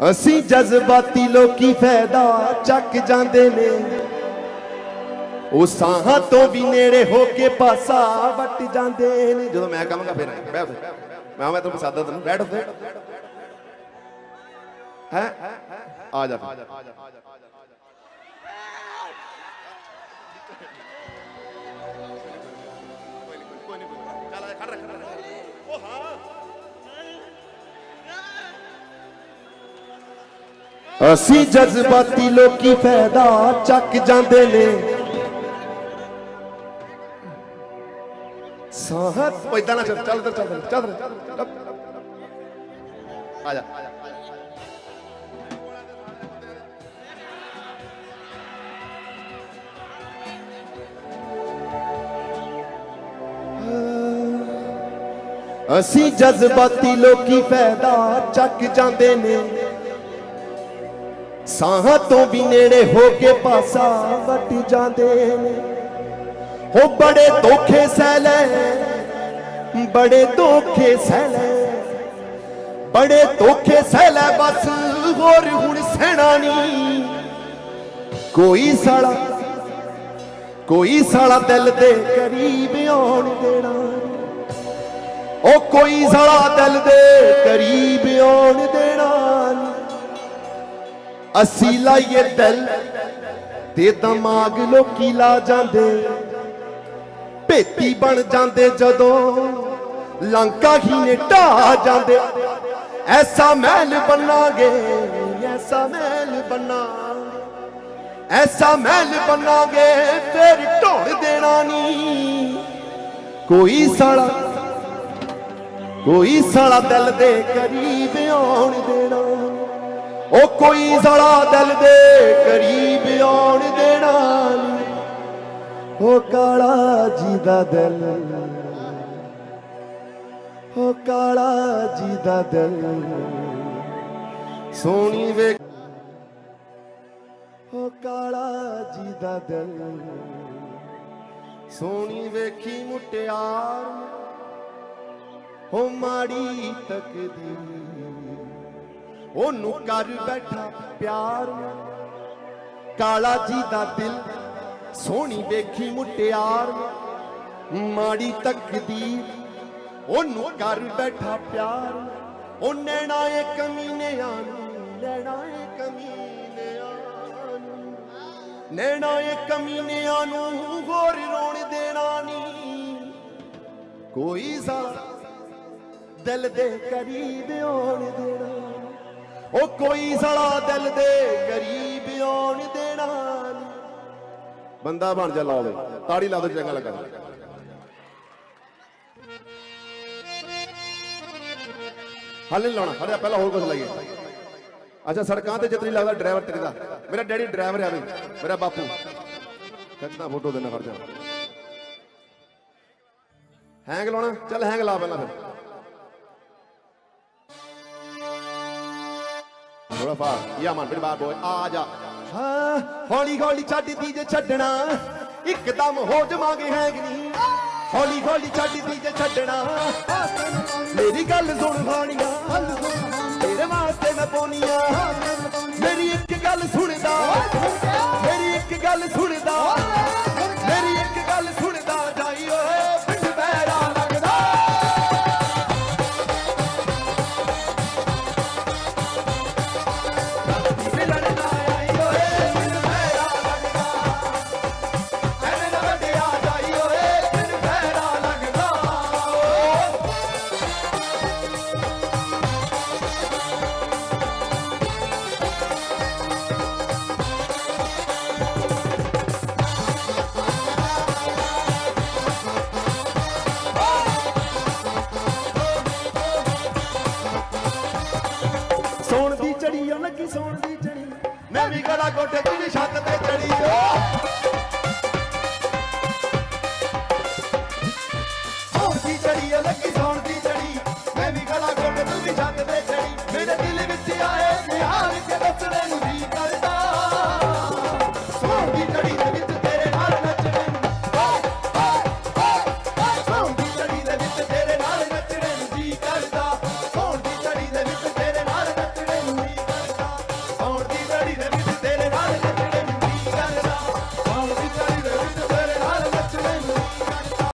ਅਸੀਂ ਜਜ਼ਬਾਤੀ ਲੋਕੀ ਫਾਇਦਾ ਚੱਕ ਜਾਂਦੇ ਨੇ। ਉਹ ਸਾਹਾਂ ਤੋਂ ਵੀ ਨੇੜੇ ਹੋ ਕੇ ਪਾਸਾ ਵੱਟ ਜਾਂਦੇ ਨੇ। ਜਦੋਂ ਮੈਂ ਕਹਾਂਗਾ ਫਿਰ ਆਏਂ, ਬੈਠ। ਮੈਂ ਮੈਂ ਤੈਨੂੰ ਪਸਾਦਾ ਤੈਨੂੰ ਬੈਠ ਉੱਤੇ ਹੈ? ਆ ਜਾ ਫਿਰ। ਅਸੀਂ ਜਜ਼ਬਾਤੀ ਲੋਕੀ ਫਾਇਦਾ ਚੱਕ ਜਾਂਦੇ ਨੇ। ਸਾਹਤ ਉਹ ਇਦਾਂ ਨਾ ਚੱਲ ਚੱਲ ਇੱਧਰ, ਚੱਲ ਚੱਲ ਆ ਜਾ। ਅਸੀਂ ਜਜ਼ਬਾਤੀ ਲੋਕੀ ਫਾਇਦਾ ਚੱਕ ਜਾਂਦੇ ਨੇ। ਸਾਹਾਂ ਤੋਂ ਵੀ ਨੇੜੇ ਹੋ ਕੇ ਪਾਸਾ ਵੱਟ ਜਾਂਦੇ ਨੇ। ਹੋ ਬੜੇ ਧੋਖੇ ਸਹਿ ਲੈ ਬੜੇ ਧੋਖੇ ਸਹਿ ਲੈ ਬੜੇ ਧੋਖੇ ਸਹਿ ਲੈ ਬਸ ਹੋਰ ਹੁਣ ਸਹਿਣਾ ਨਹੀਂ। ਕੋਈ ਸਾਲਾ ਕੋਈ ਸਾਲਾ ਦਿਲ ਦੇ ਕਰੀਬ ਆਉਣ ਦੇਣਾ ਉਹ ਕੋਈ ਸਾਲਾ ਦਿਲ ਦੇ ਕਰੀਬ ਆਉਣ ਦੇਣਾ ਨੀ। ਅਸੀਂ ਲਾਈਏ ਦਿਲ ਤੇ ਦਿਮਾਗ ਲੋਕੀ ਲਾ ਜਾਂਦੇ। ਭੇਤੀ ਬਣ ਜਾਂਦੇ ਜਦੋਂ ਲੰਕਾ ਹੀ ਨੇ ਢਾ ਜਾਂਦੇ। ਐਸਾ ਮਹਿਲ ਬਣਾਂਗੇ, ਐਸਾ ਮਹਿਲ ਬਣਾਂਗੇ। ਐਸਾ ਮਹਿਲ ਬਣਾਂਗੇ, ਫਿਰ ਢੋਲ ਦੇਣਾ ਨਹੀਂ ਕੋਈ ਸਾਲਾ ਕੋਈ ਸਾਲਾ ਦਿਲ ਦੇ ਕਰੀਬ ਆਉਣ ਦੇਣਾ। ਉਹ ਕੋਈ ਸਾਲਾ ਦਿਲ ਦੇ ਕਰੀਬ ਆਉਣ ਦੇਣਾ ਉਹ ਕਾਲਾ ਜੀ ਦਾ ਦਿਲ। ਉਹ ਕਾਲਾ ਜੀ ਦਾ ਦਿਲ। ਸੋਹਣੀ ਵੇ। ਉਹ ਕਾਲਾ ਜੀ ਦਾ ਦਿਲ। ਸੋਹਣੀ ਵੇਖੀ ਮੁਟਿਆਰ ਹੋ ਮਾੜੀ ਤਕਦੀਰ। ਉਹਨੂੰ ਕਰ ਬੈਠਾ ਪਿਆਰ। ਕਾਲਾ ਜੀ ਦਾ ਦਿਲ ਸੋਹਣੀ ਵੇਖੀ ਮੁਟਿਆਰ। ਮਾੜੀ ਤਕਦੀਰ, ਉਹਨੂੰ ਕਰ ਬੈਠਾ ਪਿਆਰ। ਉਹ ਨੈਣਾ ਏ ਕਮੀਨਿਆਂ ਨੂੰ, ਨੈਣਾ ਏ ਕਮੀਨਿਆਂ ਨੂੰ। ਨੈਣਾ ਏ ਕਮੀਨਿਆਂ ਨੂੰ ਹੋਰ ਰੋਣ ਦੇਣਾ ਨਹੀਂ। ਕੋਈ ਸਾਲਾ ਦਿਲ ਦੇ ਕਰੀਬ ਆਉਣ ਦੇਣਾ। ਉਹ ਕੋਈ ਸਾਲਾ ਦਿਲ ਦੇ ਕਰੀਬ ਆਉਣ ਦੇਣਾ ਨੀ। ਬੰਦਾ ਬਣ ਜਾ ਲਾਵੇ ਤਾੜੀ ਲਾ ਦੋ ਚੰਗਾ ਲੱਗਾ ਹਲੇ ਲਾਉਣਾ ਹਲੇ ਪਹਿਲਾਂ ਹੋਰ ਕੁਝ ਲਾਈਏ। ਅੱਛਾ, ਸੜਕਾਂ ਤੇ ਜਿਤਨੀ ਲੱਗਦਾ ਡਰਾਈਵਰ ਤੇਰੇ ਦਾ ਮੇਰਾ ਡੈਡੀ ਡਰਾਈਵਰ ਆ ਵੀ, ਮੇਰਾ ਬਾਪੂ। ਖਿੱਚਦਾ ਫੋਟੋ ਦੇਣਾ ਖੜ ਜਾ। ਹੈਂਗ ਲਾਉਣਾ, ਚੱਲ ਹੈਂਗ ਲਾ ਪਹਿਲਾਂ ਫਿਰ। ਥੋੜਾ ਫਾ ਯਾ ਮਨ ਬਾਰ ਬੋਏ, ਆ ਜਾ। ਹਾਂ ਹੌਲੀ ਹੌਲੀ ਛੱਡਦੀ ਜੇ ਛੱਡਣਾ। ਇੱਕਦਮ ਹੋ ਜਾਵਾਂਗੇ ਹੈਂਗ ਹੌਲੀ ਹੌਲੀ ਛੱਡਦੀ ਜੇ ਛੱਡਣਾ। ਮੇਰੀ ਗੱਲ ਸੁਣ ਹਾਣੀਆਂ ਤੇਰੇ ਵਾਸਤੇ ਮੈਂ ਪੋਨੀਆਂ ਮੇਰੀ ਇੱਕ ਗੱਲ ਸੁਣਦਾ। ਮੇਰੀ ਇੱਕ ਗੱਲ ਸੁਣਦਾ ਆ ਲੱਗੀ ਸੌਣ ਦੀ ਚੜੀ? ਮੈਂ ਵੀ ਗਲਾ ਕੋਠੇ ਦੀ ਛੱਤ ਤੇ ਚੜੀ ਓ। ਮੇਰੇ ਦਿਲ ਵਿੱਚ ਆਏ ਨਿਹਾਲ ਕੇ ਦੱਸਣਾ